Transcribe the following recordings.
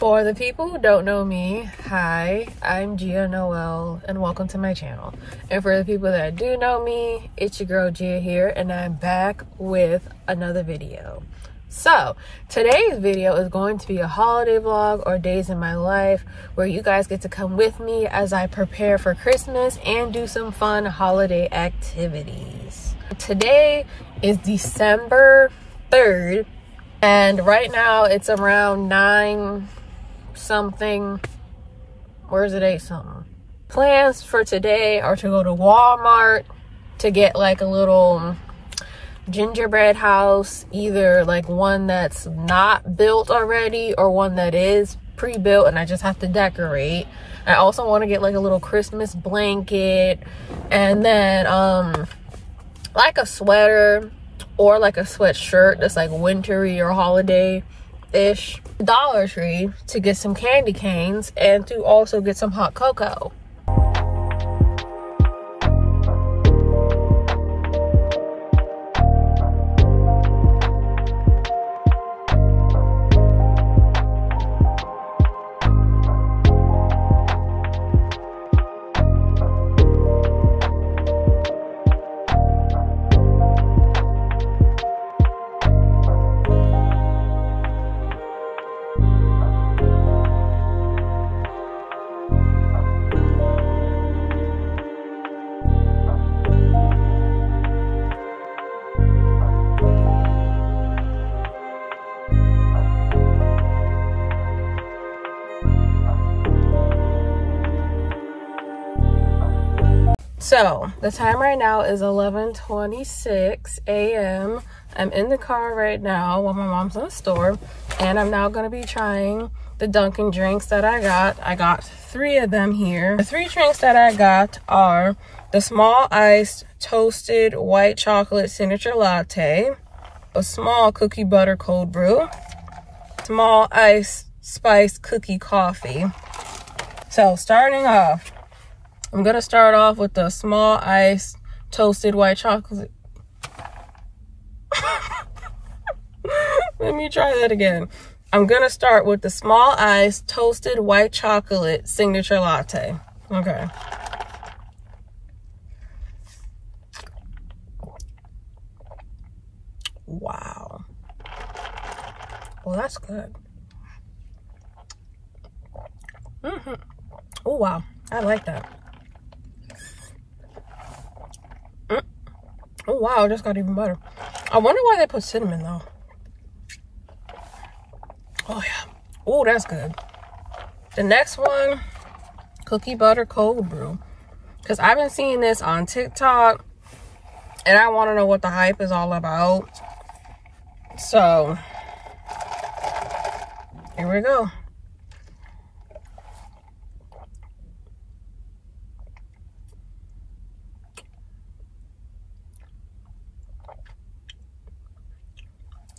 For the people who don't know me, hi, I'm Jia Noelle and welcome to my channel. And for the people that do know me, it's your girl Jia here and I'm back with another video. So, today's video is going to be a holiday vlog or days in my life where you guys get to come with me as I prepare for Christmas and do some fun holiday activities. Today is December 3rd and right now it's around 9 something. Where's it? Eight something. Plans for today are to go to Walmart to get like a little gingerbread house, either like one that's not built already or one that is pre-built and I just have to decorate. I also want to get like a little Christmas blanket and then um like a sweater or like a sweatshirt that's like wintry or holiday ish Dollar Tree to get some candy canes and to also get some hot cocoa. So the time right now is 11:26 a.m. I'm in the car right now while my mom's in the store, and I'm now gonna be trying the Dunkin' drinks that I got. I got three of them here. The three drinks that I got are the small iced toasted white chocolate signature latte, a small cookie butter cold brew, small iced spiced cookie coffee. So starting off, I'm gonna start off with the small ice toasted white chocolate. Let me try that again. I'm gonna start with the small ice toasted white chocolate signature latte. Okay. Wow. Well, that's good. Mm-hmm. Oh, wow. I like that. Oh wow, this got even better. I wonder why they put cinnamon though. Oh yeah. Oh, that's good. The next one, cookie butter cold brew. Because I've been seeing this on TikTok and I want to know what the hype is all about. So, here we go.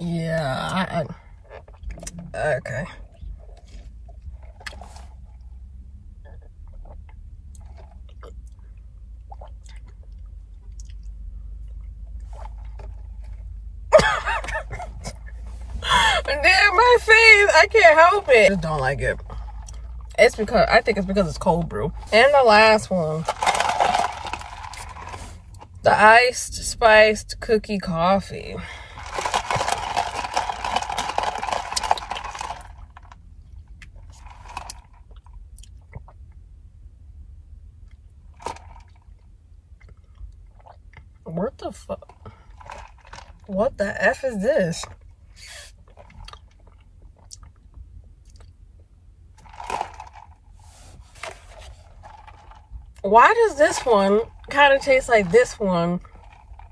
Yeah, I, I okay. Damn, my face. I can't help it. I just don't like it. It's because, I think it's because it's cold brew. And the last one. The iced spiced cookie coffee. What the fuck? What the F is this? Why does this one kind of taste like this one,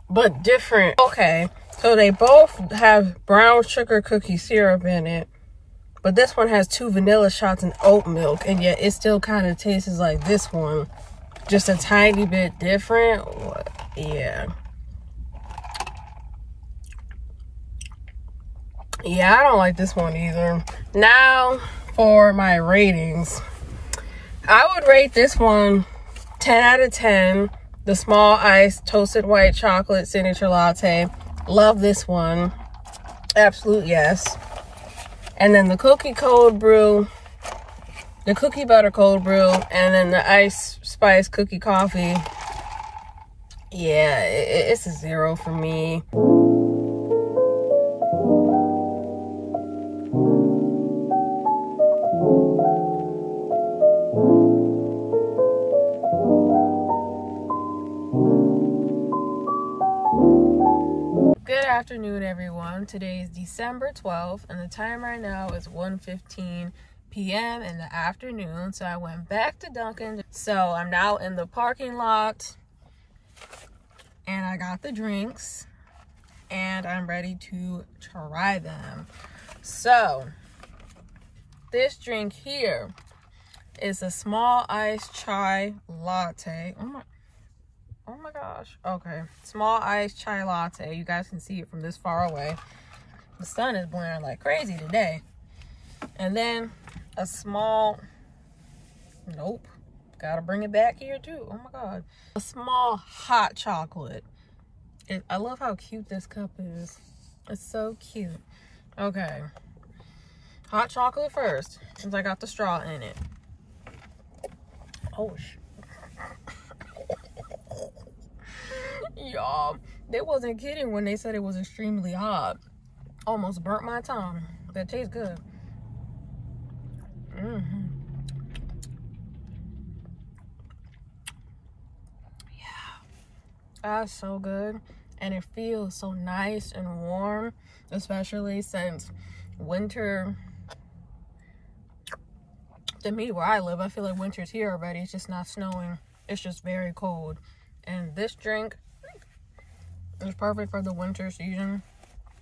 but different? Okay, so they both have brown sugar cookie syrup in it, but this one has two vanilla shots and oat milk, and yet it still kind of tastes like this one, just a tiny bit different. Yeah. Yeah, I don't like this one either. Now, for my ratings. I would rate this one 10 out of 10. The small ice toasted white chocolate signature latte. Love this one. Absolute yes. And then the cookie cold brew. the cookie butter cold brew and then the ice spice cookie coffee. Yeah, it, it's a zero for me. Good afternoon everyone. Today is december 12th and the time right now is 1:15 p.m in the afternoon so i went back to dunkin. So i'm now in the parking lot and i got the drinks and i'm ready to try them so this drink here is a small iced chai latte oh my Oh my gosh. Okay. Small iced chai latte. You guys can see it from this far away. The sun is blaring like crazy today. And then a small, nope. Gotta bring it back here too. Oh my God. A small hot chocolate. I love how cute this cup is. It's so cute. Okay. Hot chocolate first, since I got the straw in it. Oh, sh Y'all, they wasn't kidding when they said it was extremely hot. Almost burnt my tongue. That tastes good. Mm -hmm. Yeah. That's so good. And it feels so nice and warm, especially since winter to me where I live, I feel like winter's here already. It's just not snowing. It's just very cold. And this drink it's perfect for the winter season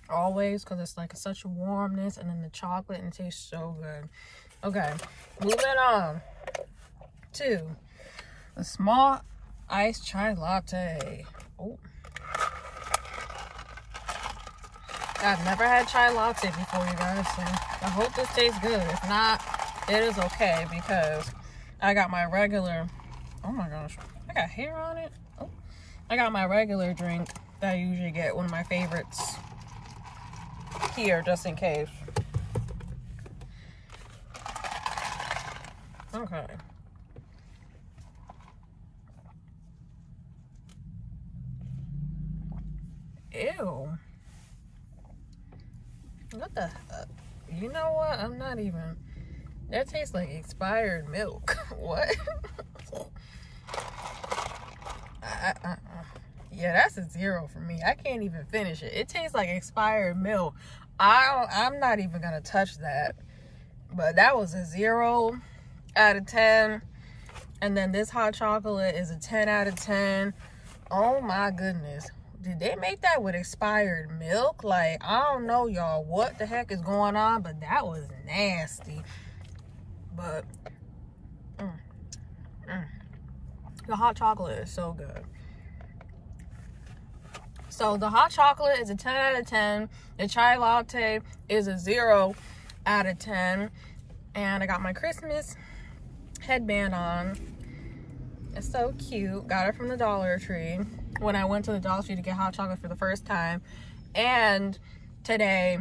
always because it's like such warmness and then the chocolate and tastes so good. Okay, moving on to a small iced chai latte. Oh. I've never had chai latte before, you guys, so I hope this tastes good. If not, it is okay because I got my regular, oh my gosh, I got hair on it. Oh, I got my regular drink that I usually get one of my favorites here just in case. Okay. Ew. What the uh, You know what? I'm not even. That tastes like expired milk. what? I, I, uh, uh. yeah, that's a zero for me. I can't even finish it. It tastes like expired milk. I I'm not even gonna touch that. But that was a zero out of 10. And then this hot chocolate is a 10 out of 10. Oh my goodness. Did they make that with expired milk? Like, I don't know, y'all, what the heck is going on, but that was nasty. But, mm, mm. the hot chocolate is so good. So the hot chocolate is a 10 out of 10. The chai latte is a 0 out of 10. And I got my Christmas headband on. It's so cute. Got it from the Dollar Tree when I went to the Dollar Tree to get hot chocolate for the first time. And today,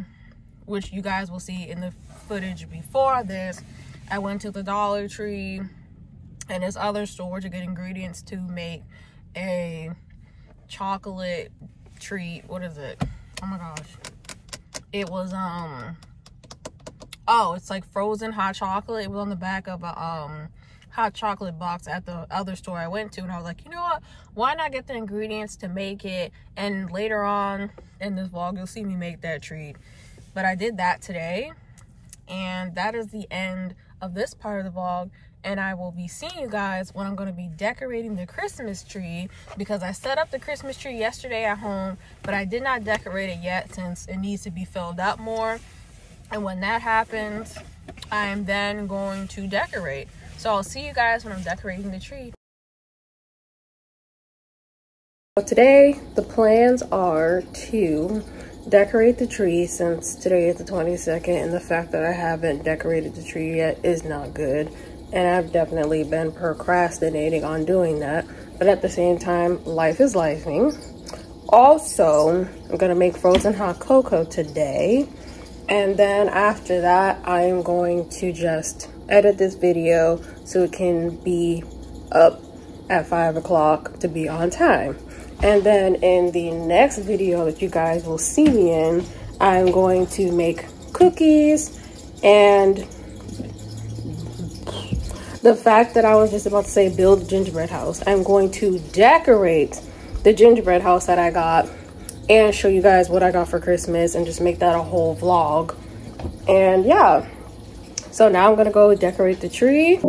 which you guys will see in the footage before this, I went to the Dollar Tree and this other store to get ingredients to make a chocolate treat. What is it? Oh my gosh. It was, um, oh, it's like frozen hot chocolate. It was on the back of a, um, hot chocolate box at the other store I went to. And I was like, you know what? Why not get the ingredients to make it? And later on in this vlog, you'll see me make that treat. But I did that today. And that is the end of this part of the vlog and I will be seeing you guys when I'm going to be decorating the Christmas tree because I set up the Christmas tree yesterday at home, but I did not decorate it yet since it needs to be filled up more. And when that happens, I am then going to decorate. So I'll see you guys when I'm decorating the tree. So today, the plans are to decorate the tree since today is the 22nd and the fact that I haven't decorated the tree yet is not good and I've definitely been procrastinating on doing that. But at the same time, life is lifing. Also, I'm gonna make frozen hot cocoa today. And then after that, I'm going to just edit this video so it can be up at five o'clock to be on time. And then in the next video that you guys will see me in, I'm going to make cookies and the fact that I was just about to say build the gingerbread house. I'm going to decorate the gingerbread house that I got and show you guys what I got for Christmas and just make that a whole vlog. And yeah, so now I'm gonna go decorate the tree.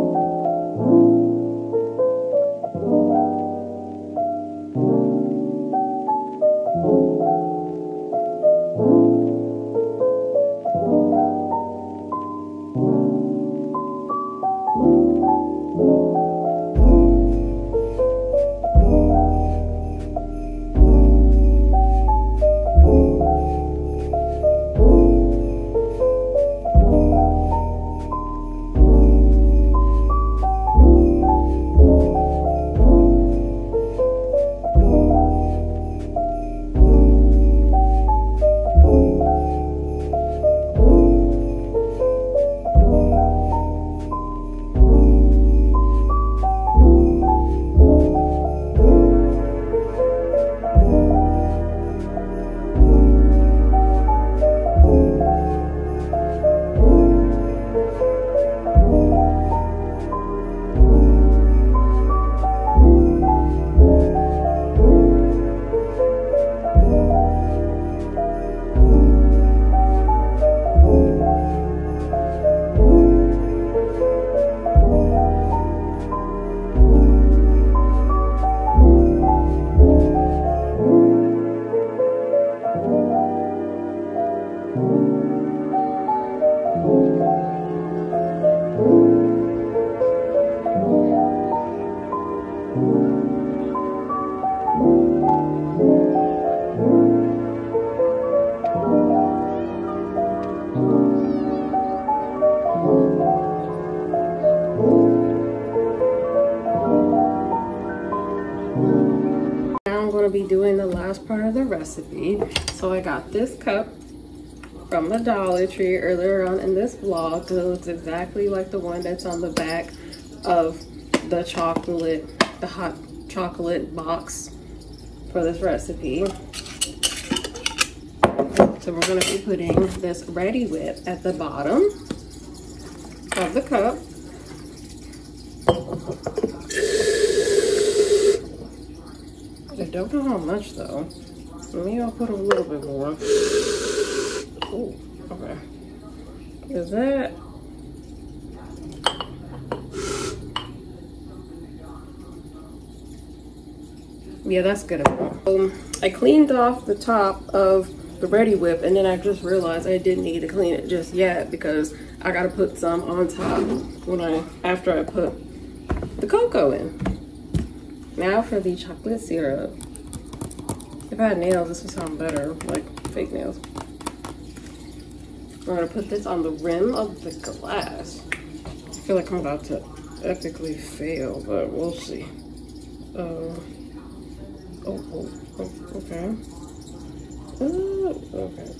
Recipe. So I got this cup from the Dollar Tree earlier on in this vlog. It looks exactly like the one that's on the back of the chocolate, the hot chocolate box for this recipe. So we're gonna be putting this Reddi-wip at the bottom of the cup. I don't know how much though. Maybe I'll put a little bit more. Oh, okay. Is that yeah that's good enough um, i cleaned off the top of the Reddi-wip and then i just realized i didn't need to clean it just yet because i gotta put some on top when i after i put the cocoa in now for the chocolate syrup. If I had nails, this would sound better, like fake nails. We're gonna put this on the rim of the glass. I feel like I'm about to epically fail, but we'll see. Uh, oh, oh, oh okay. Uh, okay.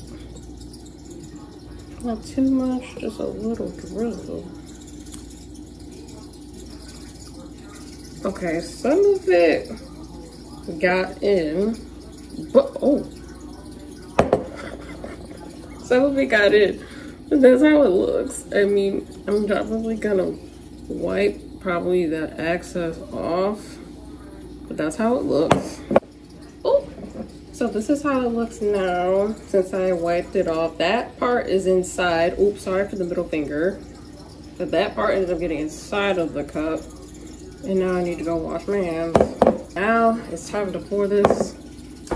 Not too much, just a little drizzle. Okay, some of it got in, but oh, some of it got in. But that's how it looks. I mean, I'm probably gonna wipe probably the excess off, but that's how it looks. Oh, so this is how it looks now since I wiped it off. That part is inside. Oops, sorry for the middle finger. But that part ended up getting inside of the cup. And now I need to go wash my hands. Now it's time to pour this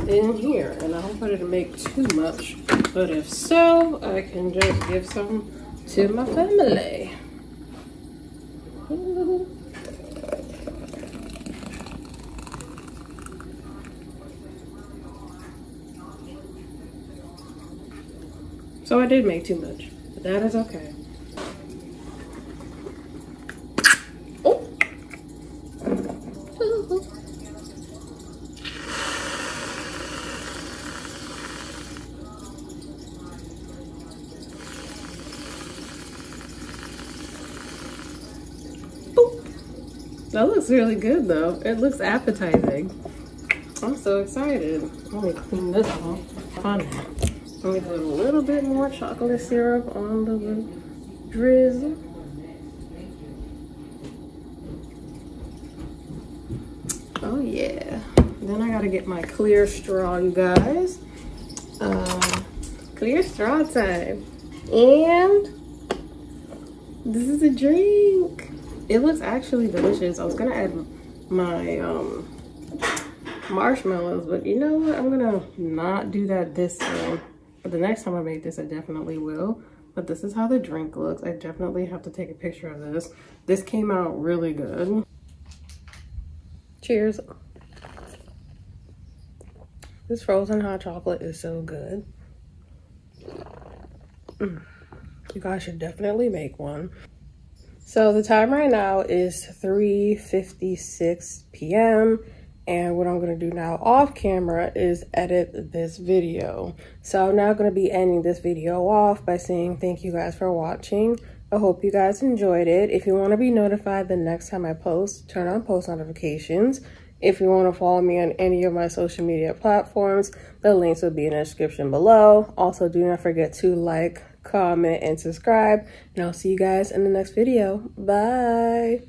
in here. And I hope I didn't make too much. But if so, I can just give some to my family. So I did make too much, but that is okay. That looks really good though. It looks appetizing. I'm so excited. Let me clean this off. Fun. Let me put a little bit more chocolate syrup on the drizzle. Oh yeah. Then I gotta get my clear straw, you guys. Um, clear straw time. And this is a drink. It looks actually delicious. I was gonna add my um, marshmallows, but you know what? I'm gonna not do that this time. But the next time I make this, I definitely will. But this is how the drink looks. I definitely have to take a picture of this. This came out really good. Cheers. This frozen hot chocolate is so good. Mm. You guys should definitely make one. So the time right now is 3.56 p.m. And what I'm going to do now off camera is edit this video. So I'm now going to be ending this video off by saying thank you guys for watching. I hope you guys enjoyed it. If you want to be notified the next time I post, turn on post notifications. If you want to follow me on any of my social media platforms, the links will be in the description below. Also, do not forget to like, comment, and subscribe. And I'll see you guys in the next video. Bye.